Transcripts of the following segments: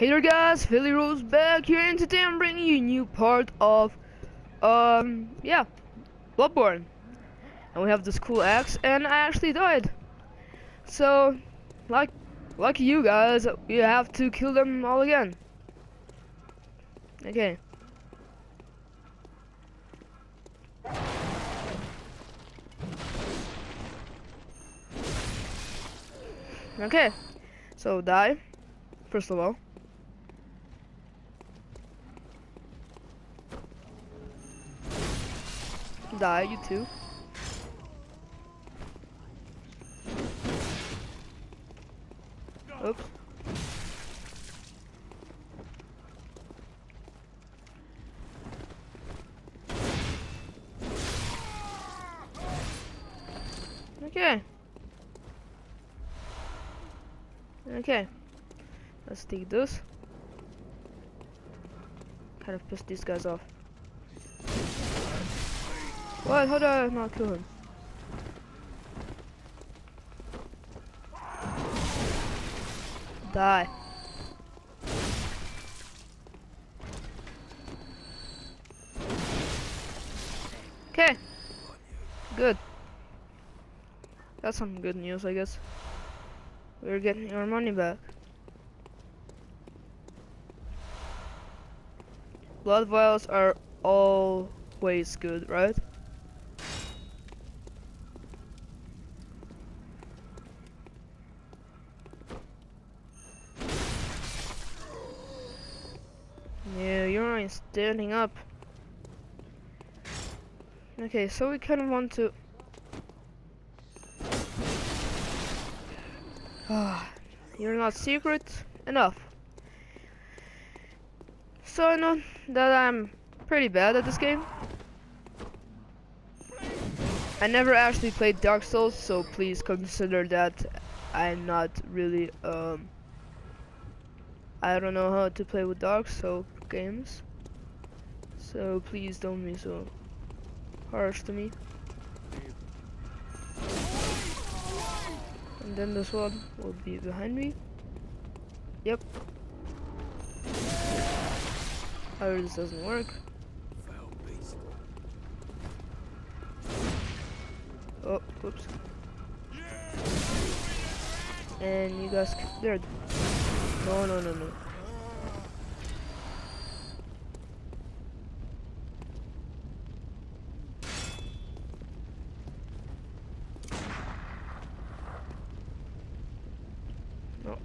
Hey there guys, Feli Rolls back here and today I'm bringing you a new part of, um, yeah, Bloodborne. And we have this cool axe and I actually died. So, like, like you guys, you have to kill them all again. Okay. Okay, so die, first of all. Die, you too. Oops. Okay. Okay. Let's take this. Kind of piss these guys off. What? How did I not kill him? Die. Okay. Good. That's some good news, I guess. We're getting our money back. Blood vials are always good, right? Yeah, you're not standing up. Okay, so we kind of want to... Ah, you're not secret enough. So I know that I'm pretty bad at this game. I never actually played Dark Souls, so please consider that I'm not really, um, I don't know how to play with Dark Souls games. So please don't be so harsh to me. And then this one will be behind me. Yep. However, this doesn't work. Oh, whoops. And you guys, there. No, no, no, no.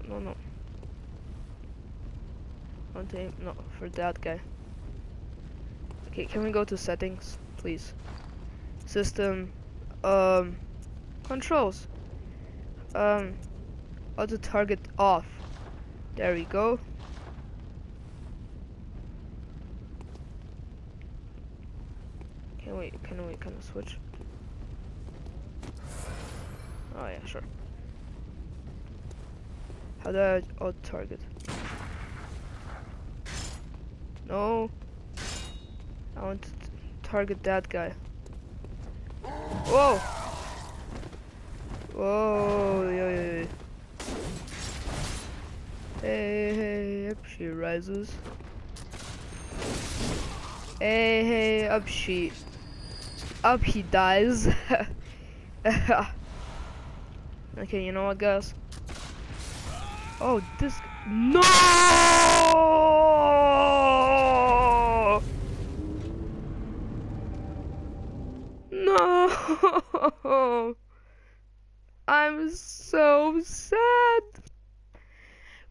No, no. One team, no, for that guy. Okay, can we go to settings, please? System, um, controls. Um, auto target off. There we go. Can we, can we kind of switch? Oh yeah, sure. How do I auto target? No. I want to target that guy. Whoa! Whoa, yo, yo, yo. Hey, hey, up she rises. Hey, hey, up she. Up he dies. okay, you know what, guys? Oh, this. No! No! I'm so sad.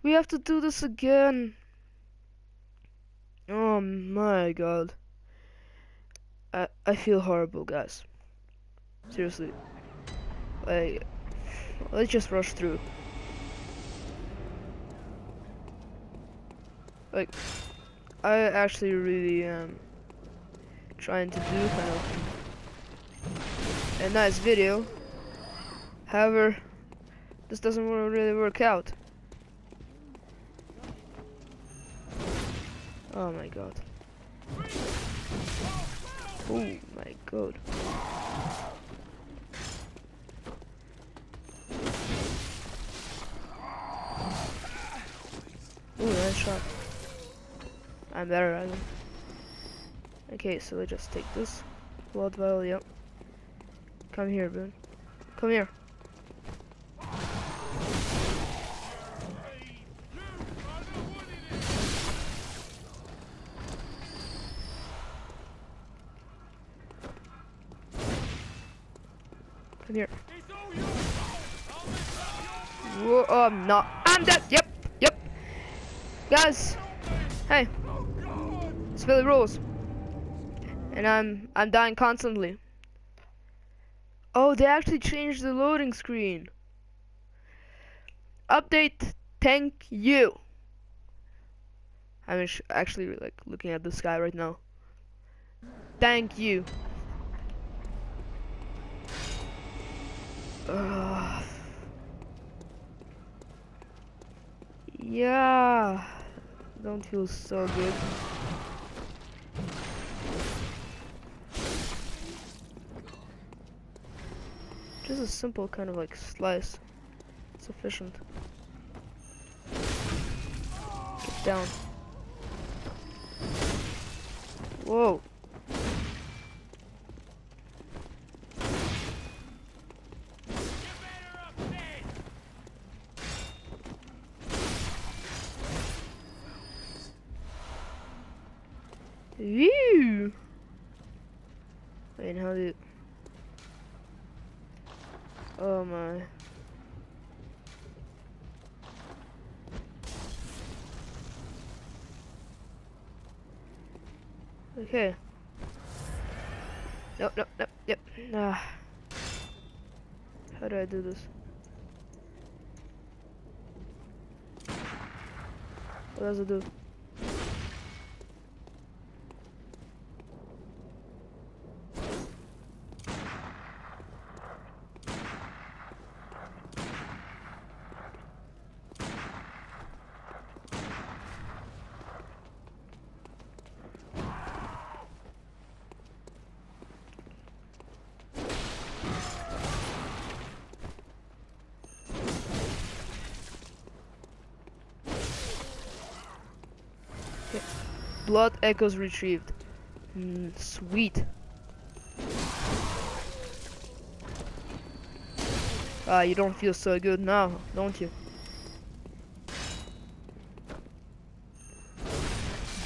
We have to do this again. Oh my god. I I feel horrible, guys. Seriously. Like, let's just rush through. Like, I actually really am trying to do kind of a nice video. However, this doesn't really work out. Oh my god. Oh my god. Nice. nice shot. I'm better at it. Okay, so I just take this. Blood vial, yep. Come here, Boone. Come here. Come here. Whoa, oh, I'm not. I'm dead. Yep, yep. Guys, hey. It's Feli Rolls. And I'm I'm dying constantly. Oh, they actually changed the loading screen. Update. Thank you. I'm actually like looking at the sky right now. Thank you. Uh, yeah, don't feel so good. Just a simple kind of like slice. Sufficient. Get down. Whoa. Wait, how do... Oh my. Okay. Nope, nope, nope, yep. Ah. How do I do this? What does it do? Blood echoes retrieved. Mm, sweet. Ah, you don't feel so good now, don't you?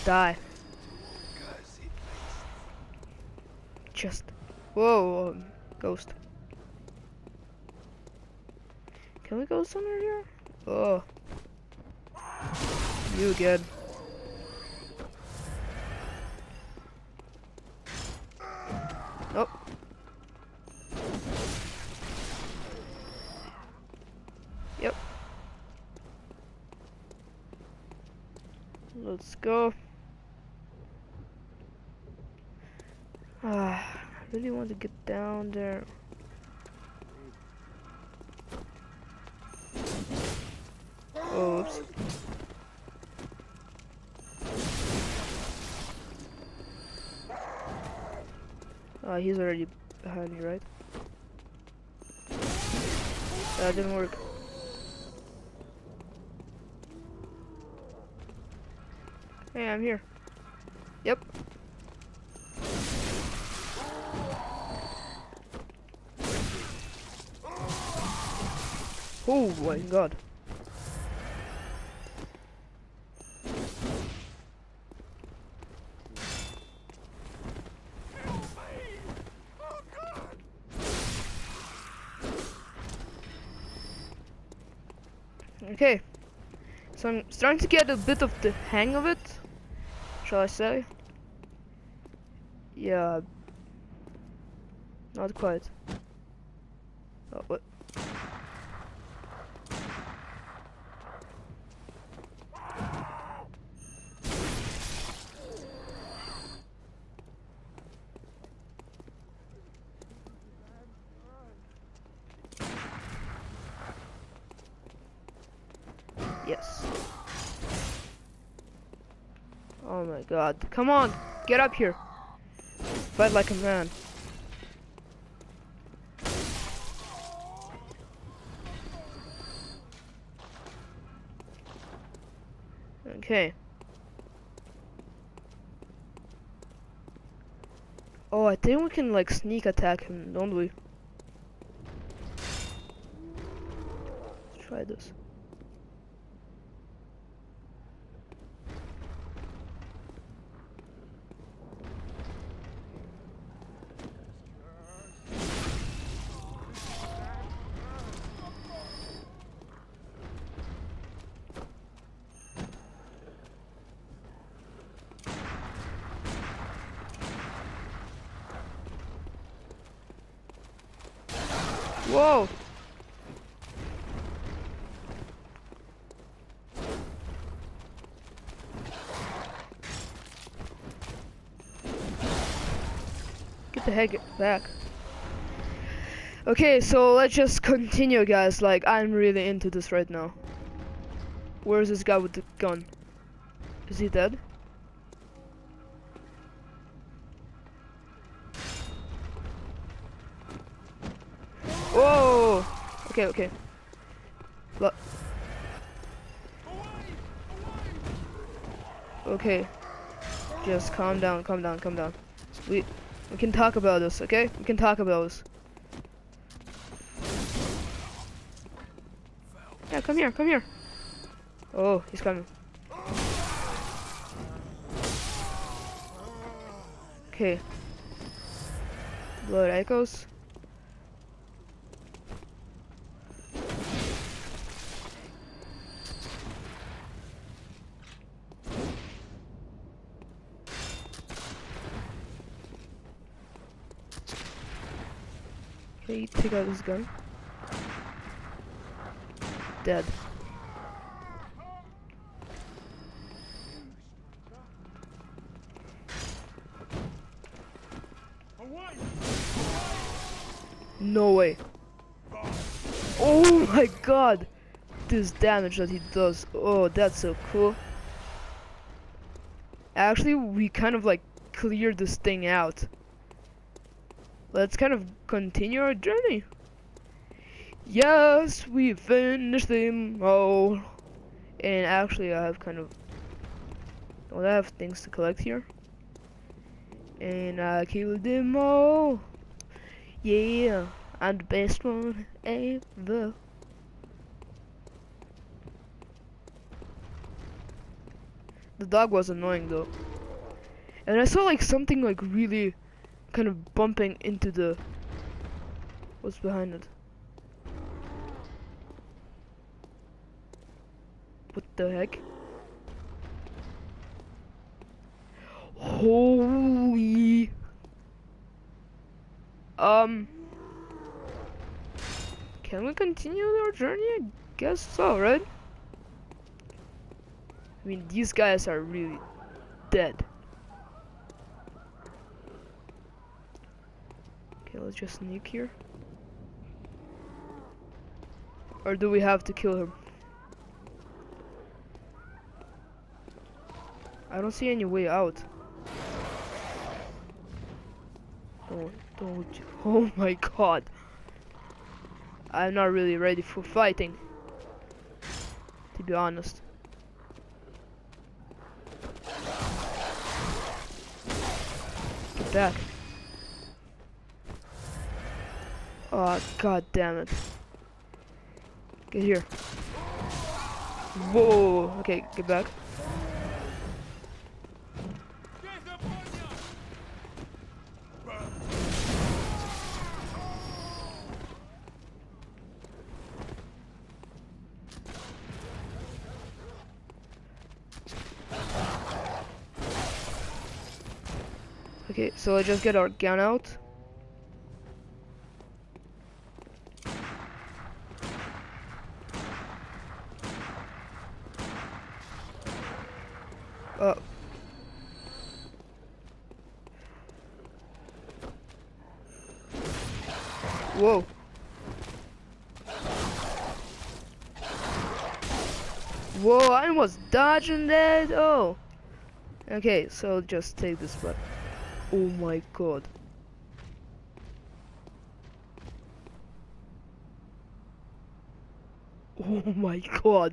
Die. Just. Whoa, um, ghost. Can we go somewhere here? Oh. You again. Let's go. Uh, I really want to get down there. Oops. Oh, he's already behind me, right? That didn't work. Hey, I'm here. Yep. Oh my god. Okay. So I'm starting to get a bit of the hang of it shall I say? Yeah. Not quite. Oh, what? Yes. Oh my god. Come on, get up here. Fight like a man. Okay. Oh, I think we can like sneak attack him, don't we? Let's try this. Whoa! Get the heck back. Okay, so let's just continue, guys. Like, I'm really into this right now. Where's this guy with the gun? Is he dead? Okay, okay. Look. Okay. Just calm down, calm down, calm down. We we can talk about this, okay? We can talk about this. Yeah, come here, come here. Oh, he's coming. Okay. Blood echoes. Take out his gun. Dead. No way. Oh my god! This damage that he does. Oh, that's so cool. Actually, we kind of like cleared this thing out. Let's kind of continue our journey. Yes, we finished them all. And actually, I have kind of... Don't I have things to collect here? And I killed them all. Yeah, I'm the best one ever. The dog was annoying though. And I saw like something like really kind of bumping into the what's behind it. What the heck? Holy Um Can we continue our journey? I guess so, right? I mean these guys are really dead. Okay, let's just sneak here. Or do we have to kill him? I don't see any way out. Don't, don't. Oh my god. I'm not really ready for fighting. To be honest. Get back. Oh, god damn it. Get here. Whoa. Okay, get back. Okay, so I just get our gun out. Uh. Whoa. Whoa, I was dodging that. Oh. Okay, so just take this one. Oh my god. Oh my god.